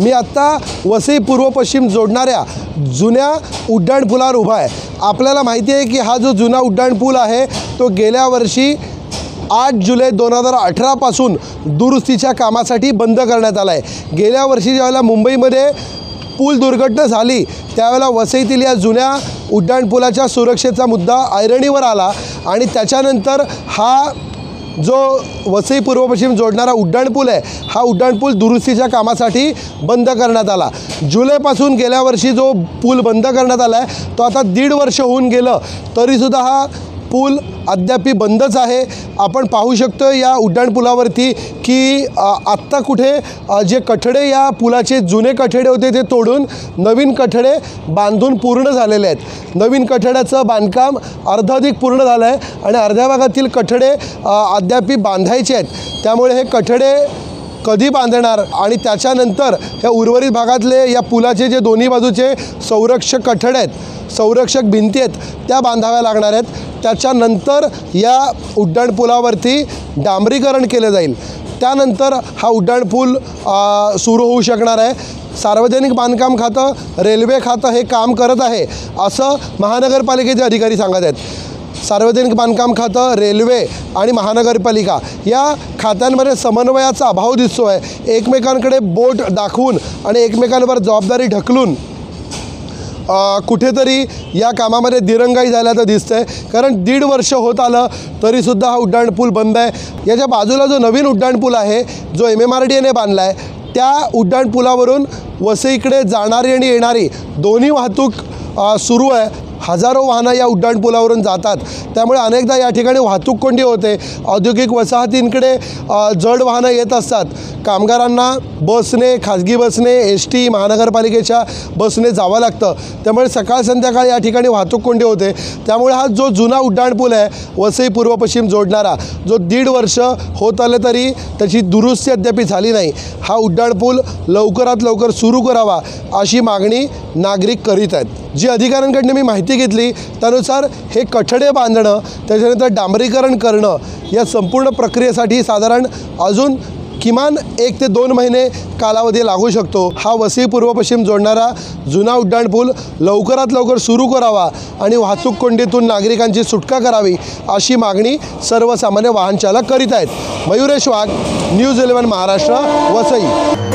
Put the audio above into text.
मी आत्ता वसई पूर्व पश्चिम जोडणाऱ्या जुन्या उड्डाणपुलावर उभा आहे. आपल्याला माहिती आहे की हा जो जुना उड्डाणपूल आहे तो गेल्या वर्षी आठ जुलै दोन हजार अठरापासून दुरुस्तीच्या कामासाठी बंद करण्यात आला आहे. गेल्या वर्षी ज्यावेळेला मुंबईमध्ये पूल दुर्घटना झाली त्यावेळेला वसईतील या जुन्या उड्डाणपुलाच्या सुरक्षेचा मुद्दा ऐरणीवर आला आणि त्याच्यानंतर हा जो वसई पूर्व पश्चिम जोडणारा उड्डाणपूल आहे हा उड्डाणपूल दुरुस्तीच्या कामासाठी बंद करण्यात आला. जुलैपासून गेल्या वर्षी जो पूल बंद करण्यात आला आहे तो आता दीड वर्ष होऊन गेलं तरीसुद्धा हा पूल अद्यापी बंदच आहे. आपण पाहू शकतो या उड्डाणपुलावरती की आत्ता कुठे जे कठडे या पुलाचे जुने कठडे होते ते तोडून नवीन कठडे बांधून पूर्ण झालेले आहेत. नवीन कठड्याचं बांधकाम अर्धाधिक पूर्ण झालं आहे आणि अर्ध्या भागातील कठडे अ, अद्यापी बांधायचे आहेत. त्यामुळे हे कठडे कधी बांधणार आणि त्याच्यानंतर ह्या उर्वरित भागातले या पुलाचे जे दोन्ही बाजूचे संरक्षक कठडे आहेत संरक्षक भिंती आहेत त्या बांधाव्या लागणार आहेत. त्याच्यानंतर या उड्डाणपुलावरती डांबरीकरण केलं जाईल. त्यानंतर हा उड्डाणपूल सुरू होऊ शकणार आहे. सार्वजनिक बांधकाम खातं रेल्वे खातं हे काम करत आहे असं महानगरपालिकेचे अधिकारी सांगत आहेत. सार्वजनिक बांधकाम खातं रेल्वे आणि महानगरपालिका या खात्यांमध्ये समन्वयाचा अभाव दिसतो आहे एकमेकांकडे बोट दाखवून आणि एकमेकांवर जबाबदारी ढकलून कुठेतरी या कामामध्ये दिरंगाई झाल्याचं दिसतं आहे कारण दीड वर्ष होत आलं तरीसुद्धा हा उड्डाणपूल बंद आहे. याच्या बाजूला जो नवीन उड्डाणपूल आहे जो एम एम आर डी एने बांधला आहे त्या उड्डाणपुलावरून वसईकडे जाणारी आणि येणारी दोन्ही वाहतूक सुरू आहे. हजारो वाहनं या उड्डाणपुलावरून जातात. त्यामुळे अनेकदा या ठिकाणी वाहतूक कोंडी होते. औद्योगिक वसाहतींकडे जड वाहनं येत असतात. कामगारांना बसने खाजगी बसने एस टी महानगरपालिकेच्या बसने जावं लागतं. त्यामुळे सकाळ संध्याकाळ या ठिकाणी वाहतूक कोंडी होते. त्यामुळे हा जो जुना उड्डाणपूल आहे वसई पूर्व पश्चिम जोडणारा जो दीड वर्ष होत आलं तरी त्याची दुरुस्ती अद्याप झाली नाही. हा उड्डाणपूल लवकरात लवकर सुरू करावा अशी मागणी नागरिक करीत आहेत. जी अधिकाऱ्यांकडनं मी माहिती घेतली. त्यानुसार हे कठडे बांधणं त्याच्यानंतर डांबरीकरण करणं या संपूर्ण प्रक्रियेसाठी साधारण अजून किमान एक ते दोन महिने कालावधी लागू शकतो. हा वसई पूर्व पश्चिम जोडणारा जुना उड्डाणपूल लवकरात लवकर सुरू करावा आणि वाहतूक कोंडीतून नागरिकांची सुटका करावी अशी मागणी सर्वसामान्य वाहनचालक करीत आहेत. Mayuresh Wagh news eleven Maharashtra Vasai.